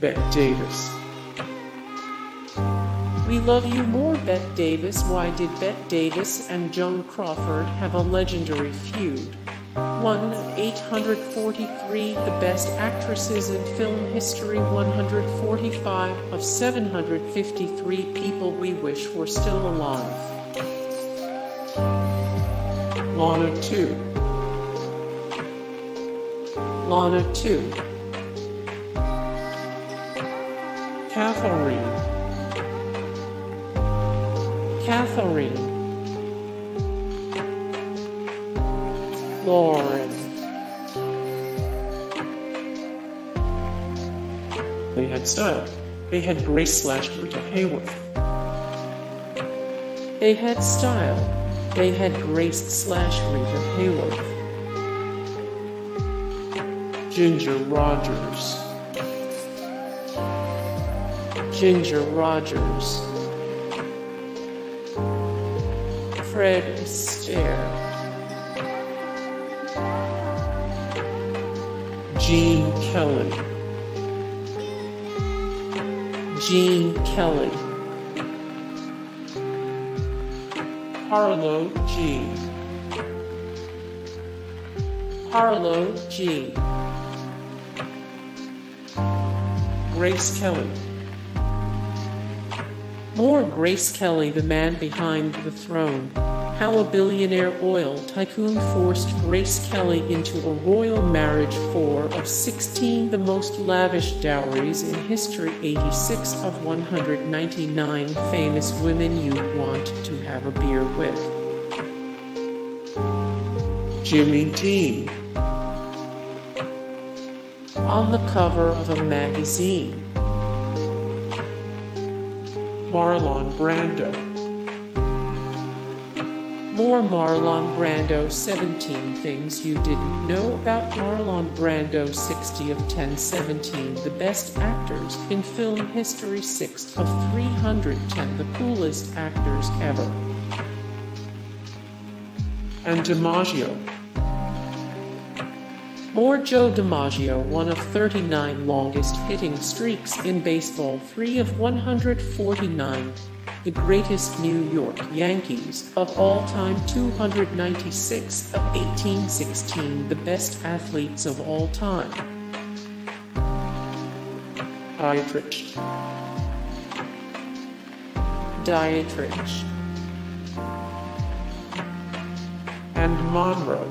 Bette Davis. We love you more, Bette Davis. Why did Bette Davis and Joan Crawford have a legendary feud? 1 843 The best actresses in film history 145 of 753 people we wish were still alive. Lana 2 Lana 2 Katharine Katharine Lauren They had style. They had grace slash Rita Hayworth. They had style. They had Grace slash Rita Hayworth. Ginger Rogers. Ginger Rogers. Fred Astaire. Gene Kelly. Gene Kelly. Harlow Jean. Harlow Jean. Grace Kelly. More Grace Kelly, the man behind the throne. How a billionaire oil tycoon forced Grace Kelly into a royal marriage for of 16, the most lavish dowries in history, 86 of 199 famous women you'd want to have a beer with. Jimmy Dean. On the cover of a magazine. Marlon Brando. More Marlon Brando 17 things you didn't know about Marlon Brando 60 of 1017 the best actors in film history 6 of 310 the coolest actors ever And DiMaggio. More Joe DiMaggio, one of 39 longest hitting streaks in baseball, 3 of 149. The greatest New York Yankees of all time, 296 of 1816. The best athletes of all time. Dietrich. Dietrich. And Monroe.